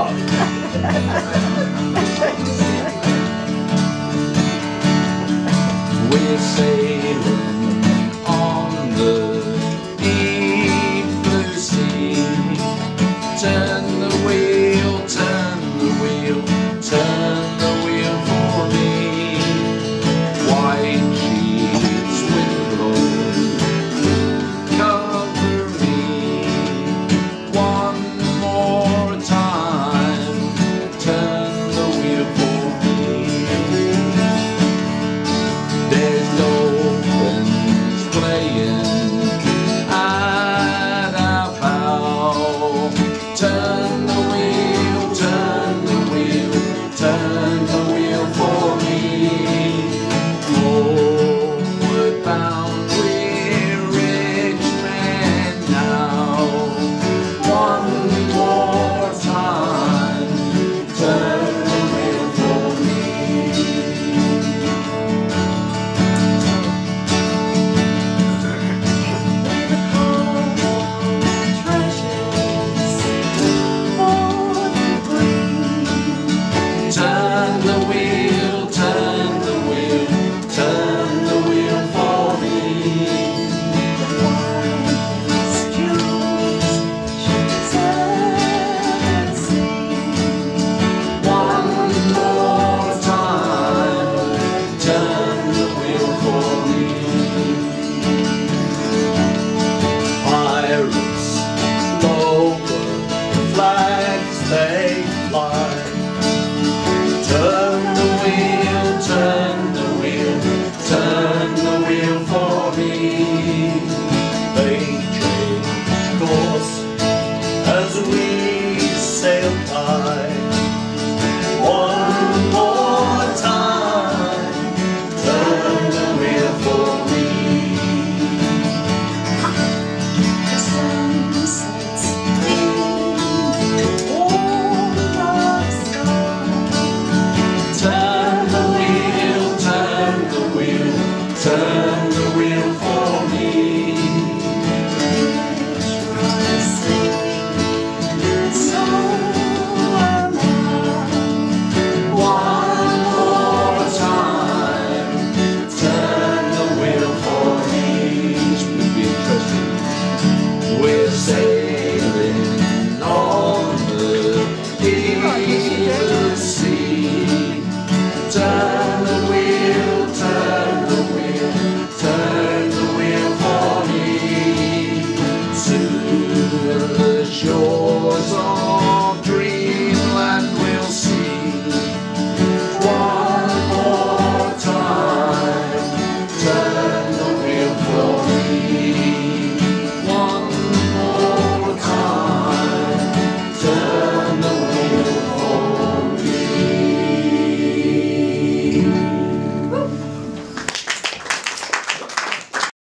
up. We're sailing on the deep blue sea. Turn the wheel, turn the wheel, turn turn. yours